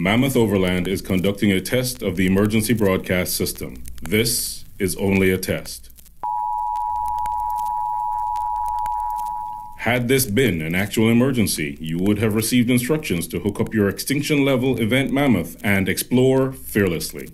Mammoth Overland is conducting a test of the emergency broadcast system. This is only a test. Had this been an actual emergency, you would have received instructions to hook up your extinction level event Mammoth and explore fearlessly.